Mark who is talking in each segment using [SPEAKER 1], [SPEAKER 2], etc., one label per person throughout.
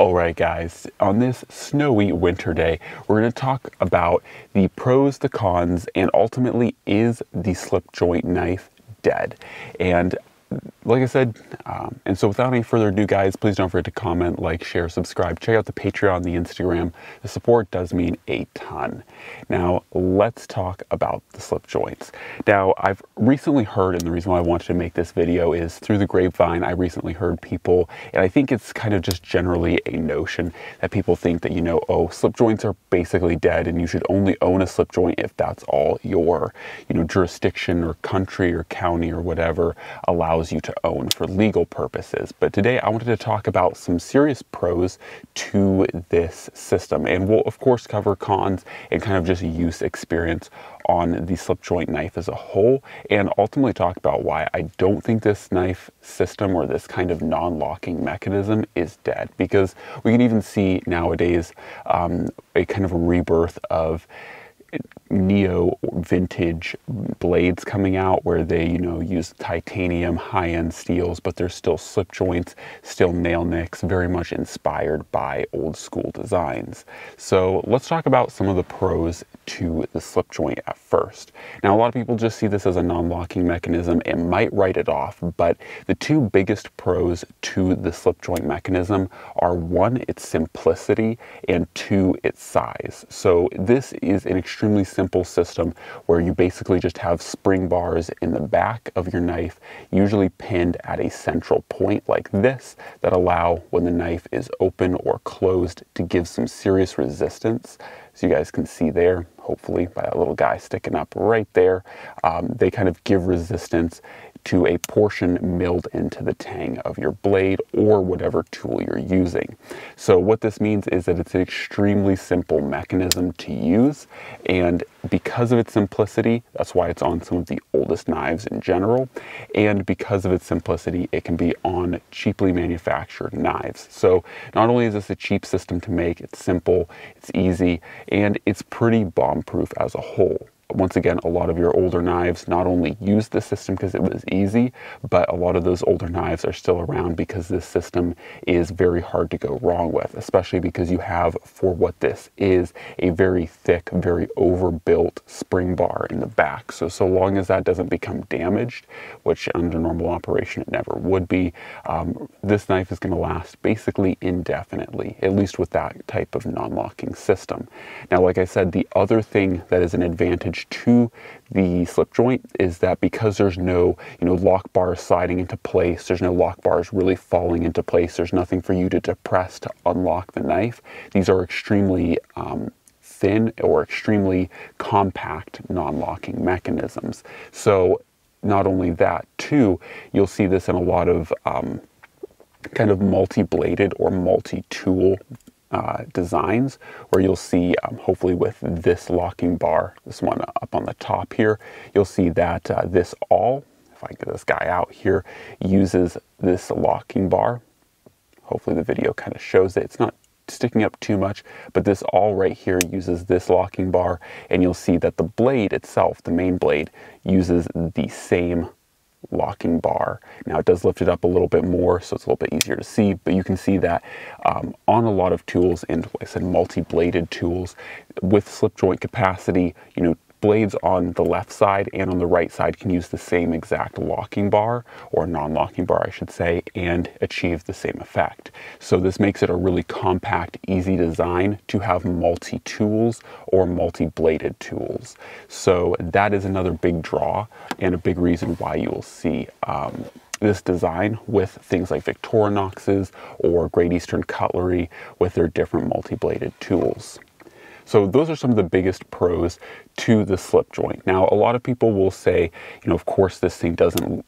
[SPEAKER 1] Alright guys, on this snowy winter day, we're going to talk about the pros, the cons, and ultimately is the slip joint knife dead? And like I said, um, and so without any further ado, guys, please don't forget to comment, like, share, subscribe. Check out the Patreon, the Instagram. The support does mean a ton. Now, let's talk about the slip joints. Now, I've recently heard, and the reason why I wanted to make this video is through the grapevine, I recently heard people, and I think it's kind of just generally a notion that people think that, you know, oh, slip joints are basically dead and you should only own a slip joint if that's all your, you know, jurisdiction or country or county or whatever allows you to own for legal purposes. But today I wanted to talk about some serious pros to this system. And we'll of course cover cons and kind of just use experience on the slip joint knife as a whole and ultimately talk about why I don't think this knife system or this kind of non-locking mechanism is dead because we can even see nowadays um, a kind of rebirth of neo vintage blades coming out where they you know use titanium high-end steels but they're still slip joints still nail nicks very much inspired by old school designs. So let's talk about some of the pros to the slip joint at first. Now a lot of people just see this as a non-locking mechanism. And might write it off but the two biggest pros to the slip joint mechanism are one its simplicity and two its size. So this is an extremely simple system where you basically just have spring bars in the back of your knife, usually pinned at a central point like this, that allow when the knife is open or closed to give some serious resistance. As you guys can see there, hopefully by that little guy sticking up right there, um, they kind of give resistance to a portion milled into the tang of your blade or whatever tool you're using. So what this means is that it's an extremely simple mechanism to use and because of its simplicity, that's why it's on some of the oldest knives in general, and because of its simplicity, it can be on cheaply manufactured knives. So not only is this a cheap system to make, it's simple, it's easy, and it's pretty bomb-proof as a whole once again, a lot of your older knives not only use the system because it was easy, but a lot of those older knives are still around because this system is very hard to go wrong with, especially because you have, for what this is, a very thick, very overbuilt spring bar in the back. So, so long as that doesn't become damaged, which under normal operation it never would be, um, this knife is going to last basically indefinitely, at least with that type of non-locking system. Now, like I said, the other thing that is an advantage to the slip joint is that because there's no, you know, lock bars sliding into place, there's no lock bars really falling into place, there's nothing for you to depress to unlock the knife. These are extremely um, thin or extremely compact non-locking mechanisms. So not only that, too, you'll see this in a lot of um, kind of multi-bladed or multi-tool uh, designs where you'll see, um, hopefully with this locking bar, this one up on the top here, you'll see that uh, this awl, if I get this guy out here, uses this locking bar. Hopefully the video kind of shows it. It's not sticking up too much, but this awl right here uses this locking bar and you'll see that the blade itself, the main blade, uses the same locking bar. Now it does lift it up a little bit more, so it's a little bit easier to see, but you can see that um, on a lot of tools and like I said, multi-bladed tools with slip joint capacity, you know, blades on the left side and on the right side can use the same exact locking bar or non-locking bar I should say and achieve the same effect. So this makes it a really compact easy design to have multi-tools or multi-bladed tools. So that is another big draw and a big reason why you will see um, this design with things like Victorinoxes or Great Eastern Cutlery with their different multi-bladed tools. So those are some of the biggest pros to the slip joint. Now, a lot of people will say, you know, of course this thing doesn't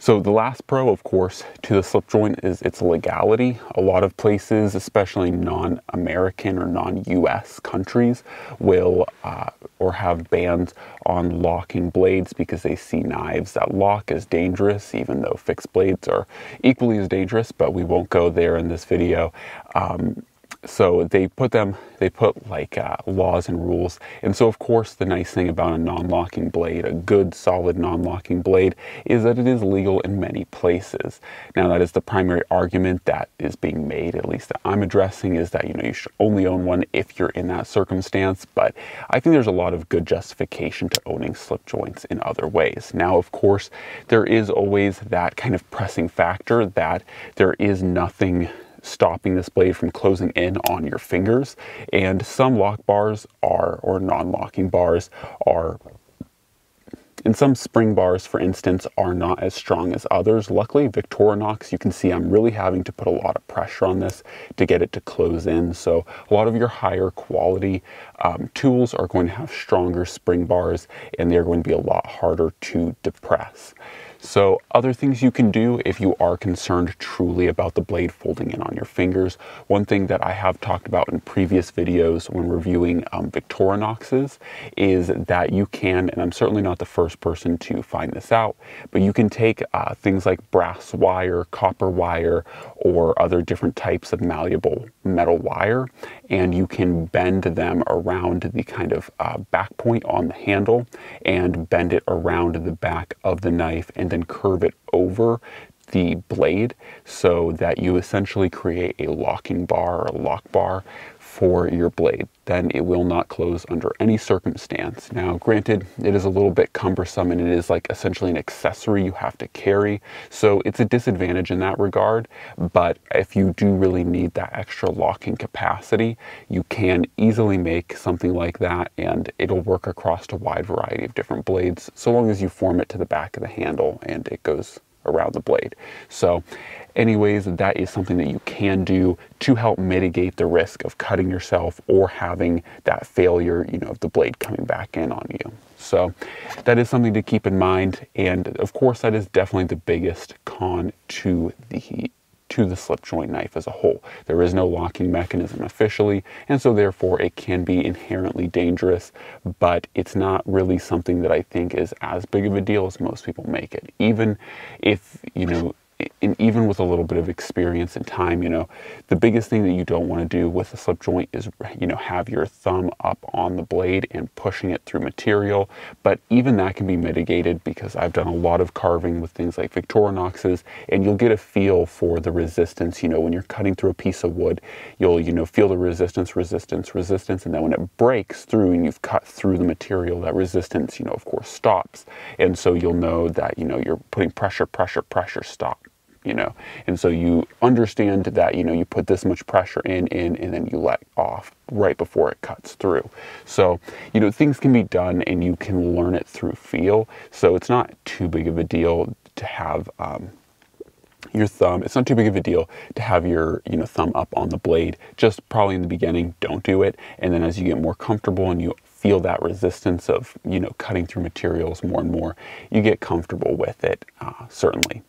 [SPEAKER 1] so the last pro, of course, to the slip joint is its legality. A lot of places, especially non-American or non-US countries, will uh, or have bans on locking blades because they see knives that lock as dangerous, even though fixed blades are equally as dangerous, but we won't go there in this video. Um, so they put them they put like uh, laws and rules. And so of course the nice thing about a non-locking blade a good solid non-locking blade is that it is legal in many places. Now that is the primary argument that is being made at least that i'm addressing is that you know you should only own one if you're in that circumstance. But i think there's a lot of good justification to owning slip joints in other ways. Now of course there is always that kind of pressing factor that there is nothing stopping this blade from closing in on your fingers. And some lock bars are, or non-locking bars are and some spring bars, for instance, are not as strong as others. Luckily, Victorinox, you can see I'm really having to put a lot of pressure on this to get it to close in. So a lot of your higher quality um, tools are going to have stronger spring bars and they're going to be a lot harder to depress. So other things you can do if you are concerned truly about the blade folding in on your fingers. One thing that I have talked about in previous videos when reviewing um, Victorinoxes is that you can, and I'm certainly not the first person to find this out, but you can take uh, things like brass wire, copper wire, or other different types of malleable metal wire, and you can bend them around the kind of uh, back point on the handle and bend it around the back of the knife and then curve it over the blade so that you essentially create a locking bar or a lock bar for your blade, then it will not close under any circumstance. Now, granted, it is a little bit cumbersome and it is like essentially an accessory you have to carry. So it's a disadvantage in that regard. But if you do really need that extra locking capacity, you can easily make something like that and it'll work across a wide variety of different blades so long as you form it to the back of the handle and it goes around the blade. So anyways, that is something that you can do to help mitigate the risk of cutting yourself or having that failure, you know, of the blade coming back in on you. So that is something to keep in mind. And of course, that is definitely the biggest con to the to the slip joint knife as a whole. There is no locking mechanism officially, and so therefore it can be inherently dangerous, but it's not really something that I think is as big of a deal as most people make it. Even if, you know, and even with a little bit of experience and time, you know, the biggest thing that you don't want to do with a slip joint is, you know, have your thumb up on the blade and pushing it through material. But even that can be mitigated because I've done a lot of carving with things like Victorinoxes and you'll get a feel for the resistance. You know, when you're cutting through a piece of wood, you'll, you know, feel the resistance, resistance, resistance. And then when it breaks through and you've cut through the material, that resistance, you know, of course stops. And so you'll know that, you know, you're putting pressure, pressure, pressure, stop you know? And so you understand that you know you put this much pressure in in and then you let off right before it cuts through. So you know things can be done and you can learn it through feel. So it's not too big of a deal to have um, your thumb it's not too big of a deal to have your you know thumb up on the blade. Just probably in the beginning don't do it. And then as you get more comfortable and you feel that resistance of you know cutting through materials more and more you get comfortable with it uh, certainly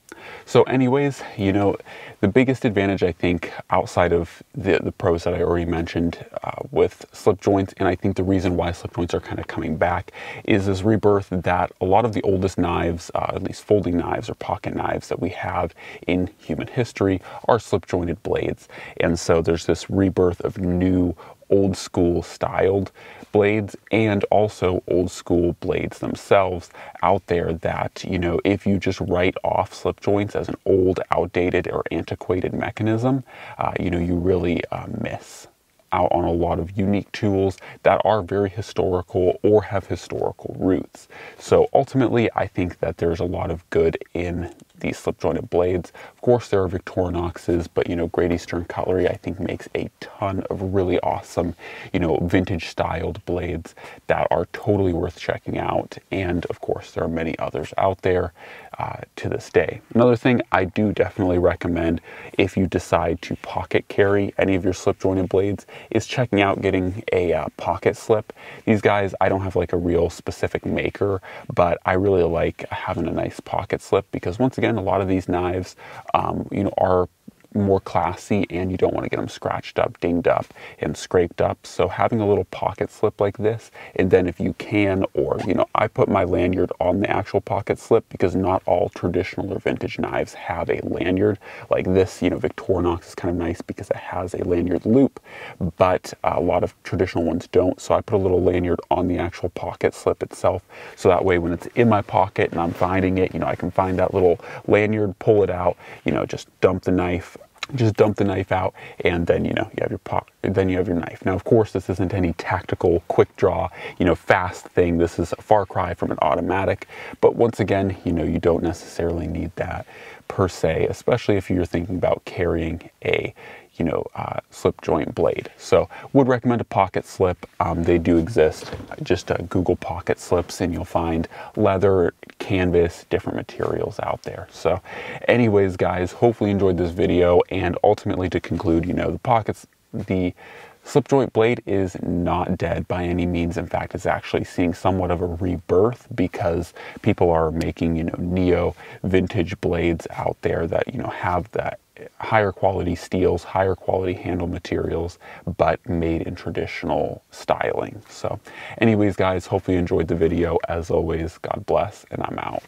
[SPEAKER 1] so anyways, you know, the biggest advantage I think outside of the, the pros that I already mentioned uh, with slip joints, and I think the reason why slip joints are kind of coming back is this rebirth that a lot of the oldest knives, uh, at least folding knives or pocket knives that we have in human history are slip jointed blades. And so there's this rebirth of new old school styled blades and also old school blades themselves out there that, you know, if you just write off slip joints as an old, outdated, or antiquated mechanism, uh, you know, you really uh, miss out on a lot of unique tools that are very historical or have historical roots. So ultimately, I think that there's a lot of good in these slip jointed blades. Of course, there are Victorinoxes, but you know, Great Eastern Cutlery I think makes a ton of really awesome, you know, vintage styled blades that are totally worth checking out. And of course, there are many others out there uh, to this day. Another thing I do definitely recommend if you decide to pocket carry any of your slip jointed blades is checking out getting a uh, pocket slip. These guys, I don't have like a real specific maker, but I really like having a nice pocket slip because once again, a lot of these knives, um, you know, are more classy and you don't want to get them scratched up, dinged up, and scraped up. So having a little pocket slip like this, and then if you can, or, you know, I put my lanyard on the actual pocket slip because not all traditional or vintage knives have a lanyard like this. You know, Victorinox is kind of nice because it has a lanyard loop, but a lot of traditional ones don't. So I put a little lanyard on the actual pocket slip itself. So that way when it's in my pocket and I'm finding it, you know, I can find that little lanyard, pull it out, you know, just dump the knife just dump the knife out and then you know you have your pot then you have your knife. Now of course this isn't any tactical quick draw you know fast thing. This is a far cry from an automatic. But once again you know you don't necessarily need that per se especially if you're thinking about carrying a you know, uh, slip joint blade. So would recommend a pocket slip. Um, they do exist. Just uh, Google pocket slips and you'll find leather, canvas, different materials out there. So anyways, guys, hopefully enjoyed this video. And ultimately to conclude, you know, the pockets, the slip joint blade is not dead by any means. In fact, it's actually seeing somewhat of a rebirth because people are making, you know, neo vintage blades out there that, you know, have that higher quality steels, higher quality handle materials, but made in traditional styling. So anyways, guys, hopefully you enjoyed the video. As always, God bless, and I'm out.